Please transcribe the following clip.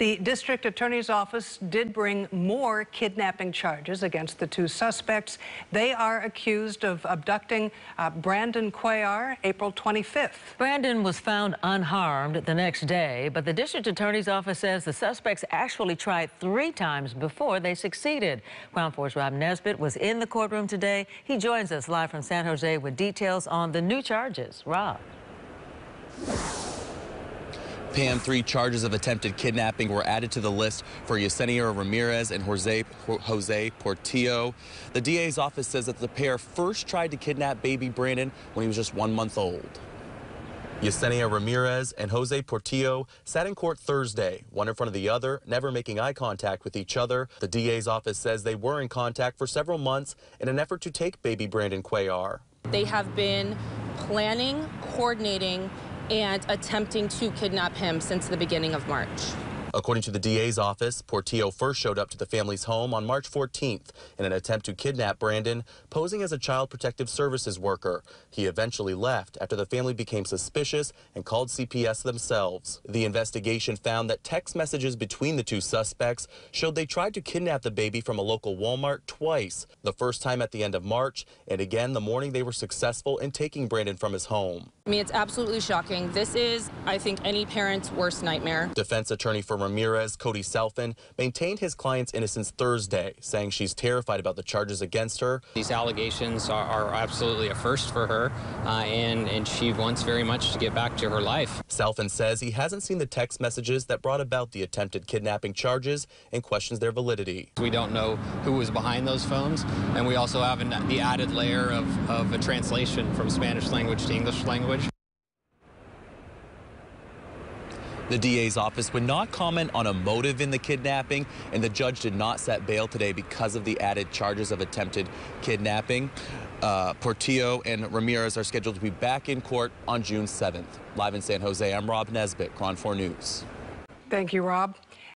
The district attorney's office did bring more kidnapping charges against the two suspects. They are accused of abducting uh, Brandon Cuellar April 25th. Brandon was found unharmed the next day, but the district attorney's office says the suspects actually tried three times before they succeeded. KRON 4's Rob Nesbitt was in the courtroom today. He joins us live from San Jose with details on the new charges. Rob. Pam, three charges of attempted kidnapping were added to the list for Yesenia Ramirez and Jose, Jose Portillo. The DA's office says that the pair first tried to kidnap baby Brandon when he was just one month old. Yesenia Ramirez and Jose Portillo sat in court Thursday, one in front of the other, never making eye contact with each other. The DA's office says they were in contact for several months in an effort to take baby Brandon Cuellar. They have been planning, coordinating, and attempting to kidnap him since the beginning of March. According to the DA's office, Portillo first showed up to the family's home on March 14th in an attempt to kidnap Brandon, posing as a child protective services worker. He eventually left after the family became suspicious and called CPS themselves. The investigation found that text messages between the two suspects showed they tried to kidnap the baby from a local Walmart twice, the first time at the end of March, and again the morning they were successful in taking Brandon from his home. I mean, it's absolutely shocking. This is, I think, any parent's worst nightmare. Defense attorney for Ramirez, Cody Salfen, maintained his client's innocence Thursday, saying she's terrified about the charges against her. These allegations are, are absolutely a first for her, uh, and, and she wants very much to get back to her life. Salfen says he hasn't seen the text messages that brought about the attempted kidnapping charges and questions their validity. We don't know who was behind those phones, and we also have an, the added layer of, of a translation from Spanish language to English language. The DA's office would not comment on a motive in the kidnapping, and the judge did not set bail today because of the added charges of attempted kidnapping. Uh, Portillo and Ramirez are scheduled to be back in court on June 7th. Live in San Jose, I'm Rob Nesbitt, KRON 4 News. Thank you, Rob.